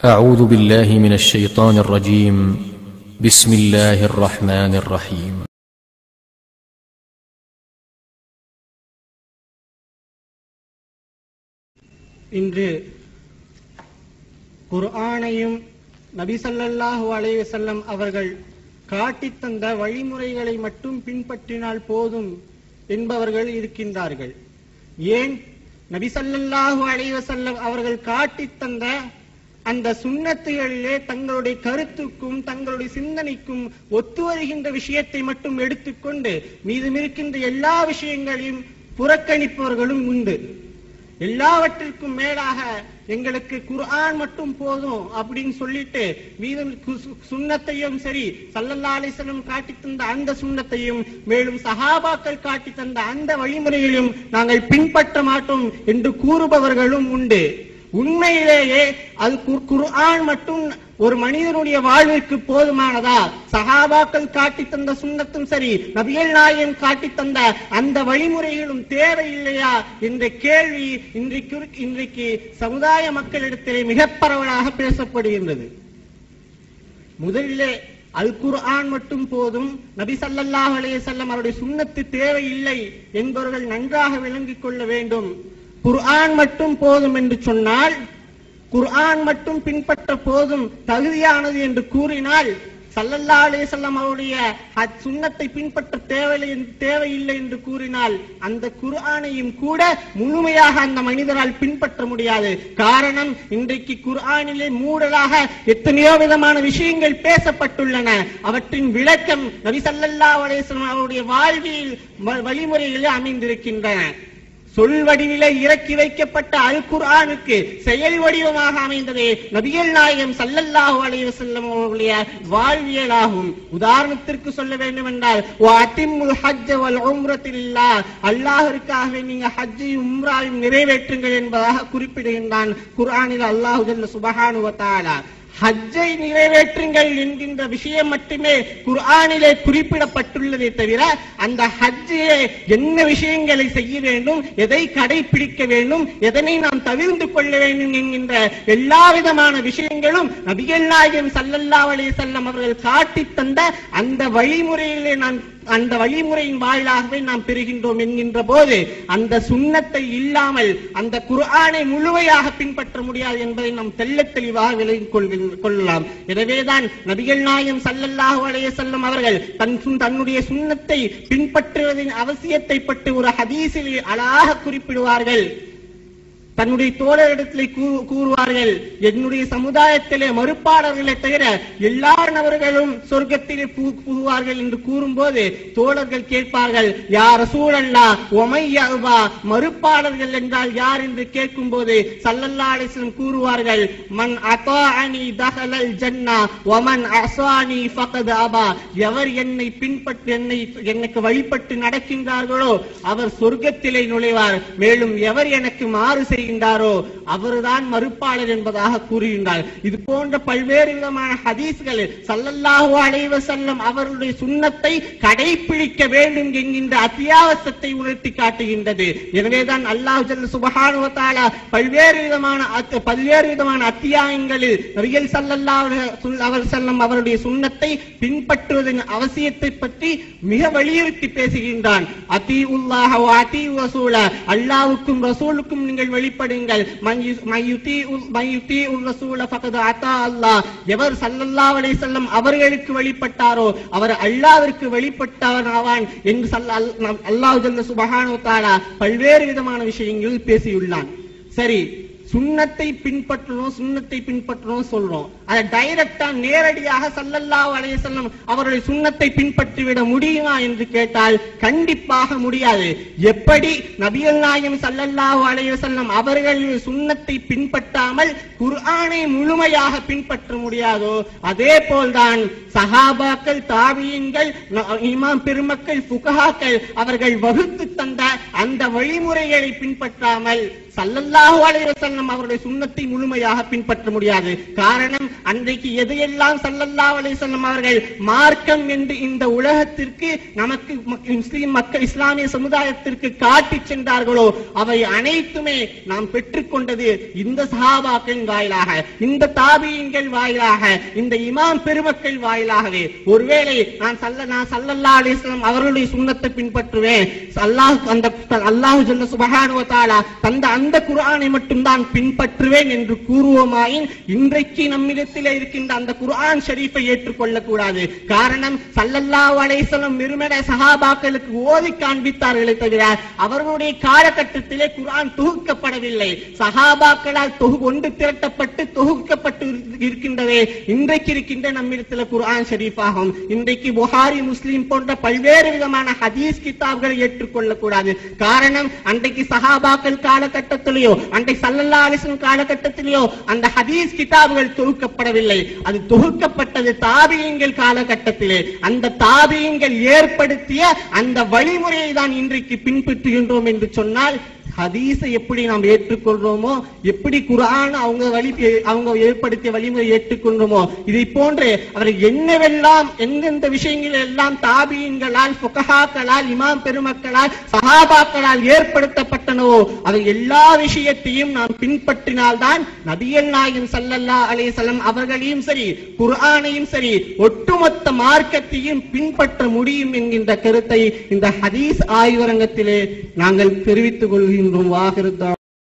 أعوذ بالله من الشيطان الرجيم بسم الله الرحمن الرحيم இன்று குர்ஆனையும் நபி ஸல்லல்லாஹு அலைஹி வஸல்லம் அவர்கள் காட்டித் தந்த வழிமுறைகளை மட்டும் பின்பற்றினால் போதும் என்பவர்கள் இருக்கின்றார்கள் ஏன் நபி ஸல்லல்லாஹு அலைஹி வஸல்லம் அவர்கள் காட்டித் தந்த அந்த சுண்ணத்துகளிலே தங்களுடைய கருத்துக்கும் தங்களுடைய சிந்தனைக்கும் ஒத்து வருகின்ற விஷயத்தை மட்டும் எடுத்துக்கொண்டு மீதமிருக்கின்ற எல்லா விஷயங்களையும் புறக்கணிப்பவர்களும் உண்டு. எல்லாவற்றிற்கும் மேலாக எங்களுக்கு குர்ஆன் மட்டும் போதும் அப்படின்னு சொல்லிட்டு மீதம் சுண்ணத்தையும் சரி சல்லல்லா அலிஸ்லம் காட்டி தந்த அந்த சுண்ணத்தையும் மேலும் சஹாபாக்கள் காட்டி தந்த அந்த வழிமுறைகளையும் நாங்கள் பின்பற்ற மாட்டோம் என்று கூறுபவர்களும் உண்டு. உண்மையிலேயே அது குர்- குர்ஆன் மட்டும் ஒரு மனிதனுடைய வாழ்விற்கு போதுமானதா? சகாபாக்கள் காட்டி தந்த சுண்ணத்தும் சரி நபியல் நாயன் காட்டி தந்த அந்த வழிமுறைகளும் தேவையில்லையா? என்ற கேள்வி இன்றைக்கு இன்றைக்கு சமுதாய மக்களிடத்திலே மிக பரவலாக பேசப்படுகின்றது. முதலிலே அல் குர்ஆன் மட்டும் போதும் நபி ஸல்லல்லாஹு அலைய செல்லம் அவருடைய சுண்ணத்து தேவையில்லை என்பவர்கள் நன்றாக விளங்கிக் கொள்ள வேண்டும். குர்ஆன் மட்டும் போதும் என்று சொன்னால் குர்ஆன் மட்டும் பின்பற்ற போதும் தகுதியானது என்று கூறினால் சல்லல்லா அலிசல்லாம் அவருடைய சுண்ணத்தை பின்பற்ற தேவையில்லை என்று- தேவையில்லை என்று கூறினால் அந்த குர்ஆனையும் கூட முழுமையாக அந்த மனிதரால் பின்பற்ற முடியாது. காரணம் இன்றைக்கு குர்ஆனிலே மூடலாக எத்தனையோ விதமான விஷயங்கள் பேசப்பட்டுள்ளன. அவற்றின் விளக்கம் நபி சல்லல்லா அலைஹி அவருடைய வாழ்வியல் வ- வழிமுறைகளில் அமைந்திருக்கின்றன. சொல் வடிவிலே இறக்கி வைக்கப்பட்ட அல் குர்ஆனுக்கு செயல் வடிவமாக அமைந்ததே. நபிகள் நாயகம் சல்லல்லாஹு அலைஹி வஸல்லம் அவர்களுடைய வாழ்வியலாகும். உதாரணத்திற்கு சொல்ல வேண்டும் என்றால் வஅத்திம்முல் ஹஜ்ஜ வல் உம்ரத்தில்லா அல்லாஹ்விற்காக நீங்க ஹஜ்ஜையும் உம்ராவையும் நிறைவேற்றுங்கள் என்பதாக குறிப்பிடுகின்றான் குர்ஆனில் அல்லாஹ் ஜல்ல சுப்ஹானஹு வ தஆலா ஹஜ்ஜை நிறைவேற்றுங்கள் என்கின்ற விஷயம் மட்டுமே குர்ஆனிலே குறிப்பிடப்பட்டுள்ளதே தவிர அந்த ஹஜ்ஜிலே என்ன விஷயங்களை செய்ய வேண்டும் எதை கடைபிடிக்க வேண்டும் எதனை நாம் தவிர்ந்து கொள்ள வேண்டும் என்கின்ற எல்லா விதமான விஷயங்களும் நபிகள் நாயகம் சல்லல்லா அலைஹி செல்லம் அவர்கள் காட்டித் தந்த அந்த வழிமுறையிலே நான் அந்த வழிமுறையின் வாயிலாகவே நாம் பெறுகின்றோம் என்கின்ற போது அந்த சுண்ணத்தை இல்லாமல் அந்த குர்ஆனை முழுமையாக பின்பற்ற முடியாது என்பதை நாம் தெல்ல தெளிவாக விலகிக் கொள்ளலாம். எனவேதான் நபிகள் நாயம் சல்லல்லாஹு அலைய செல்லும் அவர்கள் தன் சுன்- தன்னுடைய சுண்ணத்தை பின்பற்றுவதின் அவசியத்தை பற்றி ஒரு ஹதீசில் அழகாக குறிப்பிடுவார்கள். தன்னுடைய தோழரிடத்திலே கூறுவார்கள் என்னுடைய சமுதாயத்திலே மறுப்பாளர்களை தவிர எல்லா நபர்களும் சொர்க்கத்திலே புகுவார்கள் என்று கூறும்போது தோழர்கள் கேட்பார்கள் யார் சூழல்லா ஒமையாவா மறுப்பாளர்கள் என்றால் யார்? என்று கேட்கும்போது சல்லல்லா அலிஸ்லம் கூறுவார்கள் மன் அத்தாஅனி தகலல் ஜன்னா ஒமன் அசானி ஃபகத் அபா. எவர் என்னை பின்பற்றி என்னை எனக்கு வழிபட்டு நடக்கின்றார்களோ அவர் சொர்க்கத்திலே நுழைவார். மேலும் எவர் எனக்கு மாறு செய்கின்றாரோ அவர்தான் மறுப்பாளர் என்பதாக கூறுகின்றார். இது போன்ற பல்வேறு விதமான ஹதீஸ்கள் சல்லல்லாஹு அலைவ செல்லம் அவருடைய சுண்ணத்தை கடைபிடிக்க வேண்டும் என்கின்ற அத்தியாவசியத்தை உணர்த்தி காட்டுகின்றது. எனவேதான் அல்லாஹ் ஜல்ல சுப்ஹானஹு பல்வேறு விதமான பல்வேறு விதமான அத்தியாயங்களில் நபிகள் சல்லல்லா அவர் செல்லம் அவருடைய சுண்ணத்தை பின்பற்றுவதன் அவசியத்தை பற்றி மிக வலியுறுத்தி பேசுகின்றான். அதி உல்லாஹ அதி ரசூல. அல்லாஹ்வுக்கும் ரசூலுக்கும் நீங்கள் வெளிப்படுங்கள் மன் யு- மன் யுதீஉ- அத்தா அல்லாஹ். எவர் சல்லல்லா அலை செல்லம் அவர்களுக்கு வெளிப்பட்டாரோ அவர் அல்லாவிற்கு வெளிப்பட்டவன் ஆவான் என்று சல்ல- அல்- நம் அல்லாஹ் ஜல்ல சுப்ஹானஹு பல்வேறு விதமான விஷயங்களில் பேசியுள்ளான். சரி சுண்ணத்தை பின்பற்றணும் சுண்ணத்தை பின்பற்றணும் சொல்றோம். அதை டைரக்டா நேரடியாக சல்லல்லா வளைய செல்லும் அவருடைய சுண்ணத்தை பின்பற்றி விட முடியுமா என்று கேட்டால் கண்டிப்பாக முடியாது. எப்படி? நபியல் நாயம் சல்லல்லா அலைஹி வஸல்லம் அவர்கள் சுண்ணத்தை பின்பற்றாமல் குர்ஆனை முழுமையாக பின்பற்ற முடியாதோ அதே போல்தான் சஹாபாக்கள் தாபியன்கள் இமாம் பெருமக்கள் புகஹாக்கள் அவர்கள் வகுத்து தந்த அந்த வழிமுறைகளை பின்பற்றாமல் சல்லல்லாஹு அலைவசல்லம் அவருடைய சுண்ணத்தை முழுமையாக பின்பற்ற முடியாது. காரணம் அன்றைக்கு எதையெல்லாம் சல்லல்லாஹு அலைவசல்லம் அவர்கள் மார்க்கம் என்று இந்த உலகத்திற்கு நமக்கு முஸ்லிம் மக்கள் இஸ்லாமிய சமுதாயத்திற்கு காட்டி சென்றார்களோ அவை அனைத்துமே நாம் பெற்றுக்கொண்டது இந்த சஹாபாக்களின் வாயிலாக இந்த தாபியங்கள் வாயிலாக இந்த இமாம் பெருமக்கள் வாயிலாகவே. ஒருவேளை நான் சல்ல நான் சல்லல்லா அலிஸ்லாம் அவர்களுடைய சுண்ணத்தை பின்பற்றுவேன். அல்லாஹ் அந்த அல்லாஹு ஜல்ல சுபகானுவத்தாலா தந்த அந்த அந்த குரானை மட்டும்தான் பின்பற்றுவேன் என்று கூறுவோமாயின் இன்றைக்கு நம்மிடத்தில் இருக்கின்ற அந்த குரான் ஷரீஃபை ஏற்றுக்கொள்ள கூடாது காரணம் சல்லல்லா அலைஹி வஸல்லம் சகாபாக்களுக்கு ஓதி காண்பித்தார்களே தவிர அவர்களுடைய காலகட்டத்திலே குரான் தொகுக்கப்படவில்லை. சகாபாக்களால் தொகு ஒன்று திரட்டப்பட்டு தொகுக்கப்பட்டு இருக்கின்றதே இன்றைக்கு இருக்கின்ற நம்மிடத்தில் குர்ஆன் ஷரீஃபாகும். இன்றைக்கு புகாரி முஸ்லிம் போன்ற பல்வேறு விதமான ஹதீஸ் கிதாப்களை ஏற்றுக்கொள்ளக்கூடாது. காரணம் அன்றைக்கு சகாபாக்கள் காலகட்டம் காலகட்டத்திலேயோ அண்டை சல்லல்லா அலிஸ்லம் காலகட்டத்திலேயோ அந்த ஹதீஸ் கிதாபுகள் தொகுக்கப்படவில்லை. அது தொகுக்கப்பட்டது தாபியங்கள் காலகட்டத்திலே. அந்த தாபியங்கள் ஏற்படுத்திய அந்த வழிமுறையை தான் இன்றைக்கு பின்பற்றுகின்றோம் என்று சொன்னால் ஹதீஸை எப்படி நாம் ஏற்றுக்கொள்றோமோ எப்படி குரான் அவங்க வழி அவங்க ஏற்படுத்திய வழிமுறை ஏற்றுக்கொள்றோமோ இதை போன்று அவர் என்னவெல்லாம் எந்தெந்த விஷயங்கள் எல்லாம் தாபியன்களால் புகஹாக்களால் இமாம் பெருமக்களால் சஹாபாக்களால் ஏற்படுத்தப்பட்டனவோ அவை எல்லா விஷயத்தையும் நாம் பின்பற்றினால்தான் நபியல் நாயகம் சல்லல்லா அலைஹி வஸல்லம் அவர்களையும் சரி குரானையும் சரி ஒட்டுமொத்த மார்க்கத்தையும் பின்பற்ற முடியும் என்கின்ற கருத்தை இந்த ஹதீஸ் ஆய்வரங்கத்திலே நாங்கள் தெரிவித்துக் منهم واخر الدعوة